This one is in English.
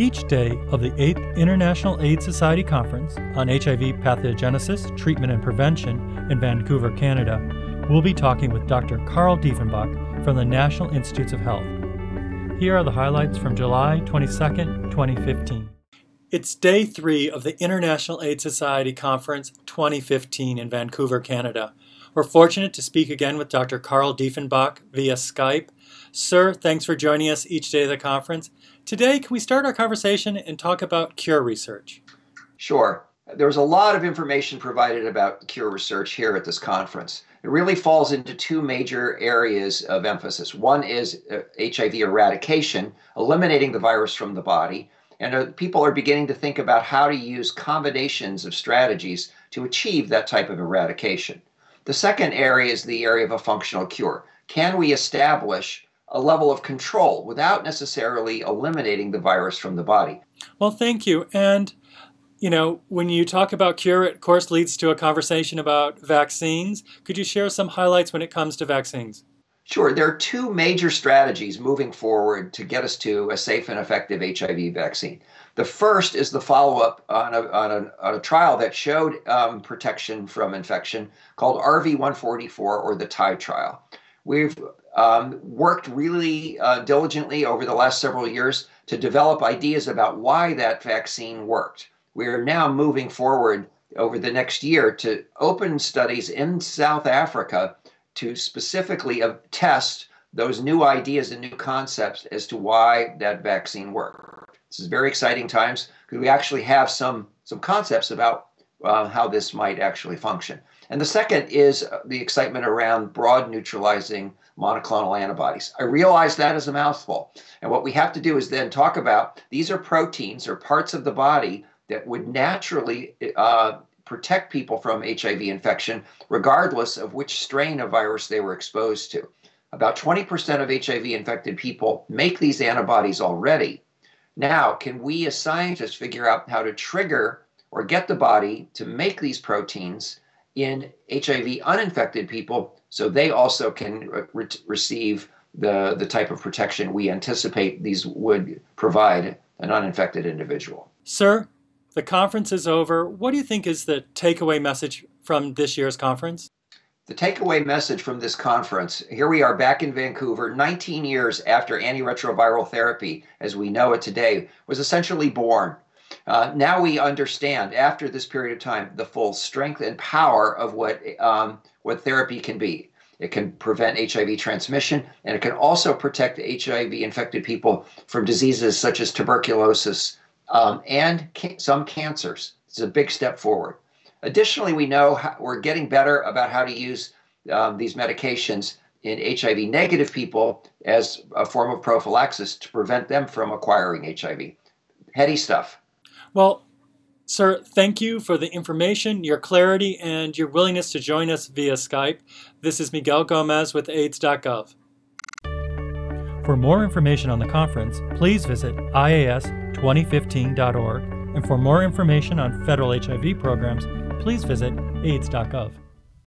Each day of the 8th International AIDS Society Conference on HIV pathogenesis, treatment, and prevention in Vancouver, Canada, we'll be talking with Dr. Carl Dieffenbach from the National Institutes of Health. Here are the highlights from July 22, 2015. It's day three of the International AIDS Society Conference 2015 in Vancouver, Canada. We're fortunate to speak again with Dr. Carl Dieffenbach via Skype. Sir, thanks for joining us each day of the conference. Today, can we start our conversation and talk about cure research? Sure. There's a lot of information provided about cure research here at this conference. It really falls into two major areas of emphasis. One is HIV uh, eradication, eliminating the virus from the body, and uh, people are beginning to think about how to use combinations of strategies to achieve that type of eradication. The second area is the area of a functional cure. Can we establish a level of control without necessarily eliminating the virus from the body. Well, thank you. And, you know, when you talk about cure, it of course leads to a conversation about vaccines. Could you share some highlights when it comes to vaccines? Sure. There are two major strategies moving forward to get us to a safe and effective HIV vaccine. The first is the follow up on a, on, a, on a, trial that showed um, protection from infection called RV144 or the Thai trial. We've um, worked really uh, diligently over the last several years to develop ideas about why that vaccine worked. We are now moving forward over the next year to open studies in South Africa to specifically uh, test those new ideas and new concepts as to why that vaccine worked. This is very exciting times because we actually have some some concepts about uh, how this might actually function. And the second is the excitement around broad neutralizing monoclonal antibodies. I realize that is a mouthful. And what we have to do is then talk about these are proteins or parts of the body that would naturally uh, protect people from HIV infection, regardless of which strain of virus they were exposed to. About 20% of HIV infected people make these antibodies already. Now, can we as scientists figure out how to trigger or get the body to make these proteins in HIV uninfected people so they also can re- receive the, the type of protection we anticipate these would provide an uninfected individual. Sir, the conference is over. What do you think is the takeaway message from this year's conference? The takeaway message from this conference here we are back in Vancouver, 19 years after antiretroviral therapy, as we know it today, was essentially born. Uh, now we understand, after this period of time, the full strength and power of what um, what therapy can be. It can prevent HIV transmission, and it can also protect HIV infected people from diseases such as tuberculosis um, and some cancers. It's a big step forward. Additionally, we know how, we're getting better about how to use um, these medications in HIV negative people as a form of prophylaxis to prevent them from acquiring HIV. Heady stuff. Well, sir, thank you for the information, your clarity, and your willingness to join us via Skype. This is Miguel Gomez with AIDS.gov. For more information on the conference, please visit IAS2015.org. And for more information on federal HIV programs, please visit AIDS.gov.